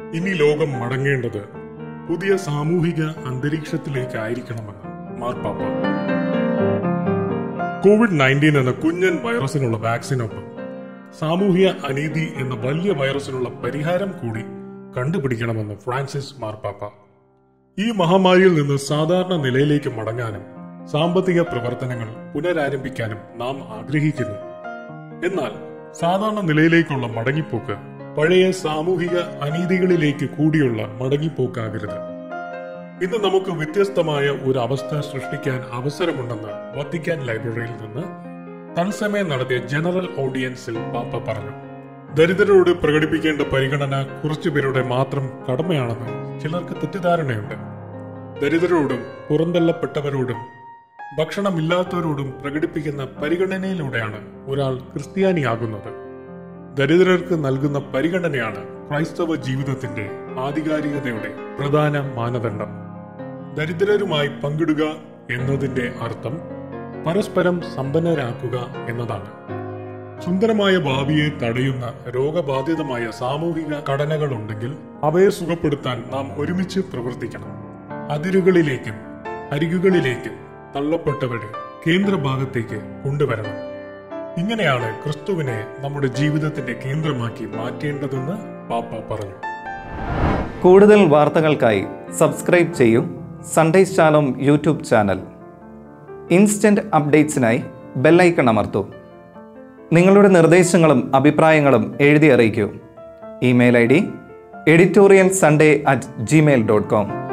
ഇനി ലോകം മടങ്ങേണ്ടത് പുതിയ സാമൂഹിക അന്തരീക്ഷത്തിലേക്കായിരിക്കണമെന്ന് മാർപ്പാപ്പ. കോവിഡ് നയന്റീൻ എന്ന കുഞ്ഞൻ വൈറസിനുള്ള വാക്സിനൊപ്പം സാമൂഹിക അനീതി എന്ന വലിയ വൈറസിനുള്ള പരിഹാരം കൂടി കണ്ടുപിടിക്കണമെന്ന് ഫ്രാൻസിസ് മാർപ്പാപ്പ. ഈ മഹാമാരിയിൽ നിന്ന് സാധാരണ നിലയിലേക്ക് മടങ്ങാനും സാമ്പത്തിക പ്രവർത്തനങ്ങൾ പുനരാരംഭിക്കാനും നാം ആഗ്രഹിക്കുന്നു. എന്നാൽ സാധാരണ നിലയിലേക്കുള്ള മടങ്ങിപ്പോക്ക് പഴയ സാമൂഹിക അനീതികളിലേക്ക് കൂടിയുള്ള മടങ്ങിപ്പോക്കാകരുത്. ഇന്ന് നമുക്ക് വ്യത്യസ്തമായ ഒരു അവസ്ഥ സൃഷ്ടിക്കാൻ അവസരമുണ്ടെന്ന് വത്തിക്കാൻ ലൈബ്രറിയിൽ നിന്ന് തത്സമയം നടത്തിയ ജനറൽ ഓഡിയൻസിൽ പാപ്പ പറഞ്ഞു. ദരിദ്രരോട് പ്രകടിപ്പിക്കേണ്ട പരിഗണന കുറച്ചുപേരുടെ മാത്രം കടമയാണെന്ന് ചിലർക്ക് തെറ്റിദ്ധാരണയുണ്ട്. ദരിദ്രരോടും പുറന്തള്ളപ്പെട്ടവരോടും ഭക്ഷണമില്ലാത്തവരോടും പ്രകടിപ്പിക്കുന്ന പരിഗണനയിലൂടെയാണ് ഒരാൾ ക്രിസ്ത്യാനിയാകുന്നത്. ദരിദ്രർക്ക് നൽകുന്ന പരിഗണനയാണ് ക്രൈസ്തവ ജീവിതത്തിന്റെ ആധികാരികതയുടെ പ്രധാന മാനദണ്ഡം. ദരിദ്രരുമായി പങ്കിടുക എന്നതിന്റെ അർത്ഥം പരസ്പരം സമ്പന്നരാക്കുക എന്നതാണ്. സുന്ദരമായ ഭാവിയെ തടയുന്ന രോഗബാധിതമായ സാമൂഹിക ഘടനകളുണ്ടെങ്കിൽ അവയെ സുഖപ്പെടുത്താൻ നാം ഒരുമിച്ച് പ്രവർത്തിക്കണം. അതിരുകളിലേക്കും അരികുകളിലേക്കും തള്ളപ്പെട്ടവരെ കേന്ദ്രഭാഗത്തേക്ക് കൊണ്ടുവരണം. ഇങ്ങനെയാണ് ക്രിസ്തുവിനെ നമ്മുടെ ജീവിതത്തിന്റെ കേന്ദ്രമാക്കി മാറ്റേണ്ടതെന്ന് പാപ്പ പറഞ്ഞു. കൂടുതൽ വാർത്തകൾക്കായി സബ്സ്ക്രൈബ് ചെയ്യൂ Sunday Shalom YouTube channel. Instant അപ്ഡേറ്റ്സിനായി bell icon അമർത്തൂ. നിങ്ങളുടെ നിർദ്ദേശങ്ങളും അഭിപ്രായങ്ങളും എഴുതി അറിയിക്കൂ. Email I D editorial Sunday at Gmail dot com